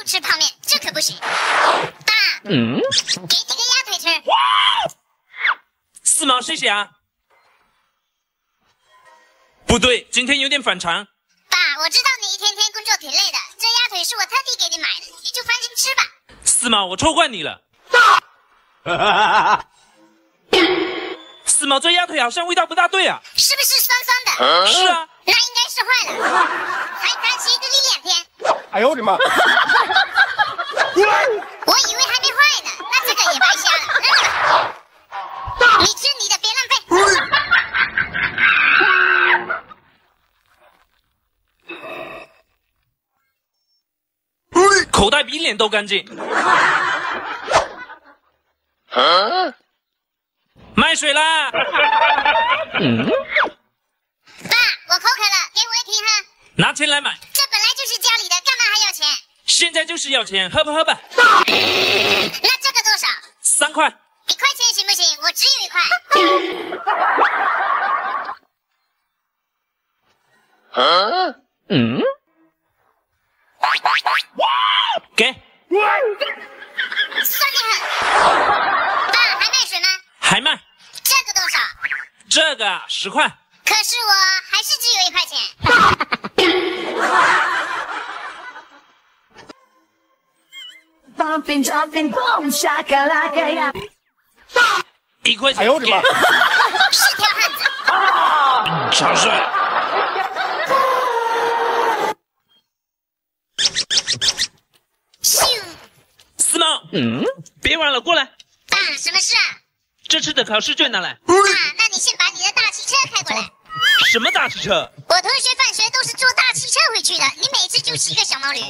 又吃泡面，这可不行。爸，嗯，给你个鸭腿吃。四毛，谢谢啊。不对，今天有点反常。爸，我知道你一天天工作挺累的，这鸭腿是我特地给你买的，你就放心吃吧。四毛，我错怪你了。四毛，这鸭腿好像味道不大对啊。是不是酸酸的？是啊。那应该是坏了，还担心一个两天。哎呦我的妈！我以为还没坏呢，那这个也白瞎了。你吃你的，别浪费。口袋比脸都干净。卖水啦！嗯。爸，我口渴了，给我一瓶喝。拿钱来买。这本来就是家里的，干嘛还要钱？现在就是要钱，喝吧喝吧。那这个多少？三块。一块钱行不行？我只有一块。嗯。给。算你狠。爸，还卖水吗？还卖。这个多少？这个十块。可是我还是只有一块钱。一块钱。哎呦我的妈！是条汉子。超帅。咻。四毛，嗯，别玩了，过来。爸，什么事啊？这次的考试卷拿来。爸，那你先把你的大汽车开过来。什么大汽车？我同学放学都是坐大汽车回去的，你每次就骑个小毛驴。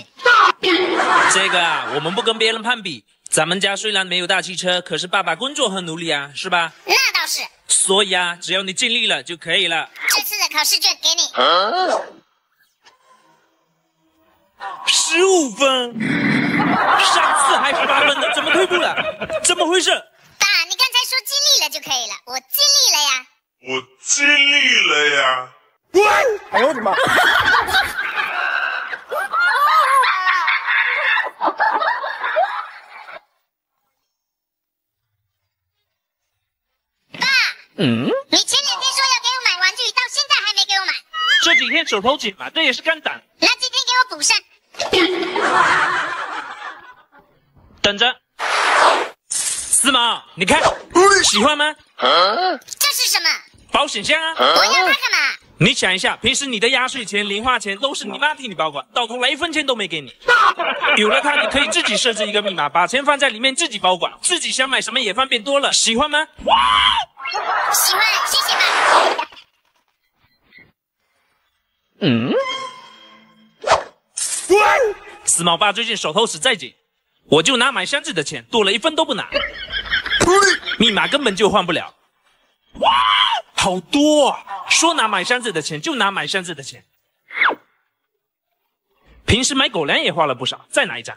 这个啊，我们不跟别人攀比。咱们家虽然没有大汽车，可是爸爸工作很努力啊，是吧？那倒是。所以啊，只要你尽力了就可以了。这次的考试卷给你。十五分，上次还十八分呢，怎么退步了？怎么回事？爸，你刚才说尽力了就可以了，我尽力了呀。我尽力了呀！哎呦我的妈！爸，嗯，你前两天说要给我买玩具，到现在还没给我买。这几天手头紧嘛，这也是肝胆。那今天给我补上。等着。四毛，你看，喜欢吗？这是什么？保险箱啊！我要它干嘛？你想一下，平时你的压岁钱、零花钱都是你妈替你保管，到头来一分钱都没给你。有了它，你可以自己设置一个密码，把钱放在里面自己保管，自己想买什么也方便多了。喜欢吗？喜欢，谢谢爸。嗯。四毛爸最近手头实在紧，我就拿买箱子的钱，多了一分都不拿。密码根本就换不了。哇，好多啊！说拿买箱子的钱就拿买箱子的钱。平时买狗粮也花了不少，再拿一张。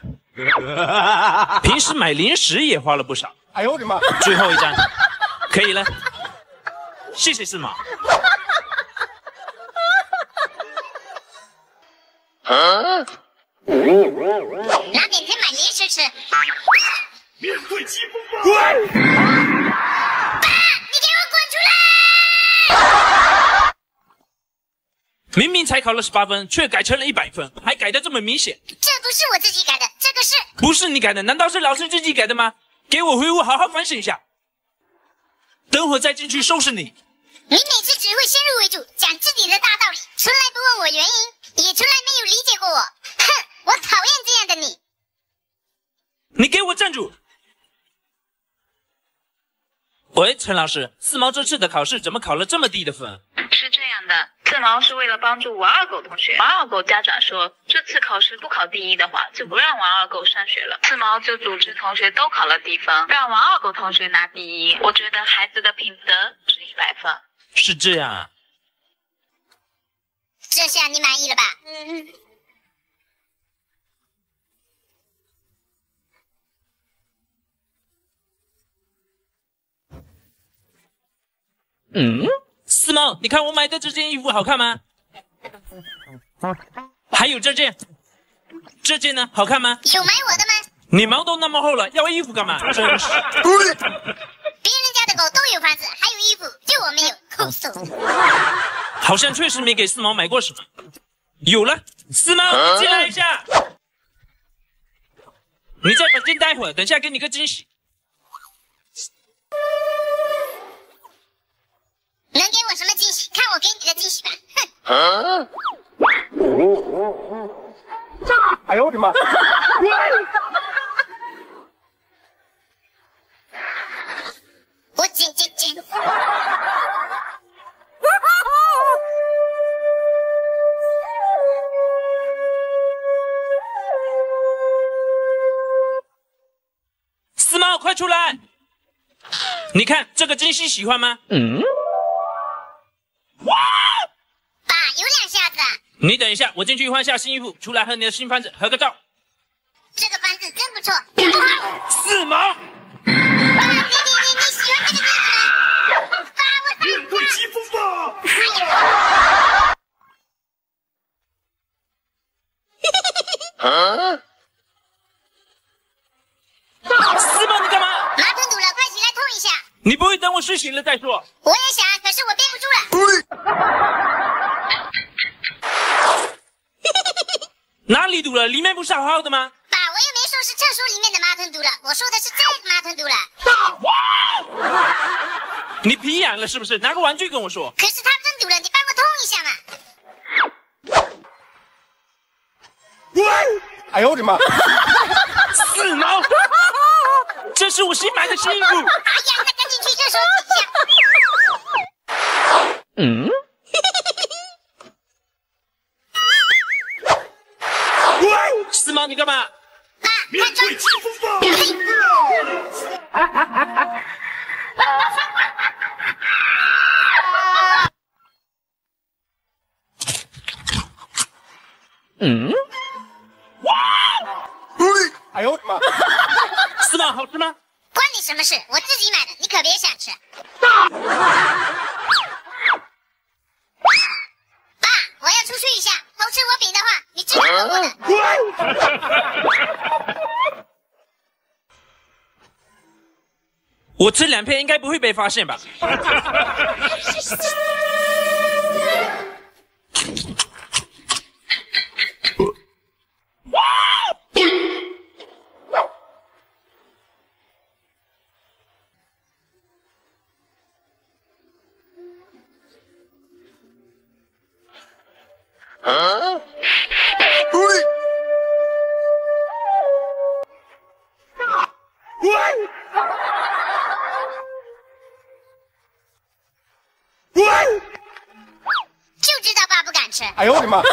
平时买零食也花了不少。哎呦我的妈！最后一张，可以了。谢谢四毛。啊？拿点钱买零食吃。面对疾风吧！爸，你给我滚出来！明明才考了十八分，却改成了一百分，还改的这么明显。这不是我自己改的，这个是……不是你改的，难道是老师自己改的吗？给我回屋好好反省一下，等会再进去收拾你。你每次只会先入为主，讲自己的大道理，从来不问我原因，也从来没有理解过我。哼，我讨厌这样的你。你给我站住！喂，陈老师，四毛这次的考试怎么考了这么低的分？是这样的，四毛是为了帮助王二狗同学。王二狗家长说，这次考试不考第一的话，就不让王二狗上学了。四毛就组织同学都考了低分，让王二狗同学拿第一。我觉得孩子的品德值一百分。是这样啊？这下你满意了吧？嗯。嗯，四毛，你看我买的这件衣服好看吗？还有这件，这件呢，好看吗？有买我的吗？你毛都那么厚了，要衣服干嘛？真是。别人家的狗都有房子，还有衣服，就我没有，抠搜好像确实没给四毛买过什么。有了，四毛进来一下。你在房间待会儿，等下给你个惊喜。能给我什么惊喜？看我给你的惊喜吧！哼。哎呦我的妈！我紧紧紧。四毛，快出来！你看这个惊喜喜欢吗？嗯。你等一下，我进去换下新衣服，出来和你的新番子合个照。这个番子真不错。四毛。爸，你你你你喜欢这个番子吗？爸，我面对疾风吧！啊！四毛，你干嘛？马桶堵了，快起来通一下。你不会等我睡醒了再说？我也想，可是我憋不住了。哪里堵了？里面不是好好的吗？爸，我又没说是厕所里面的马桶堵了，我说的是这个马桶堵了。你皮痒了是不是？拿个玩具跟我说。可是它真堵了，你帮我通一下嘛。哎呦我的妈！死毛，这是我新买的新衣服。哎呀，那赶紧去厕所洗下。嗯。面对疾风吧！嗯。哇！哎呦我的妈！四毛，好吃吗？关你什么事？我自己买的，你可别想吃。爸，我要出去一下，偷吃我饼的话，你知道我的。我吃两片应该不会被发现吧？就哎呦我的妈！